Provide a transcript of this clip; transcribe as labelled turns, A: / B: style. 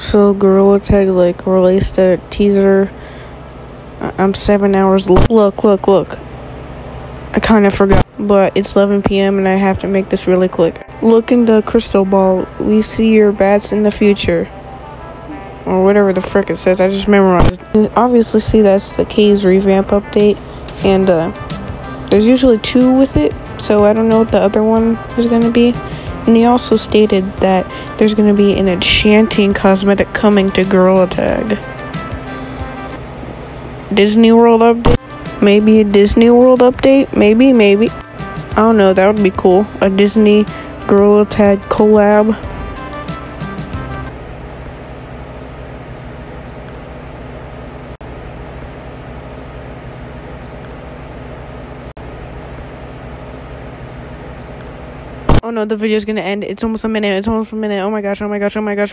A: So Gorilla Tag like released a teaser. I'm seven hours. L- look, look, look. I kind of forgot, but it's 11 p.m. and I have to make this really quick. Look in the crystal ball. We see your bats in the future, or whatever the frick it says. I just memorized. You obviously, see that's the Caves revamp update, and uh, there's usually two with it, so I don't know what the other one is gonna be. And he also stated that there's going to be an enchanting cosmetic coming to Gorilla Tag. Disney World update? Maybe a Disney World update? Maybe, maybe. I don't know, that would be cool. A Disney Gorilla Tag collab. Oh no, the video's gonna end. It's almost a minute. It's almost a minute. Oh my gosh, oh my gosh, oh my gosh.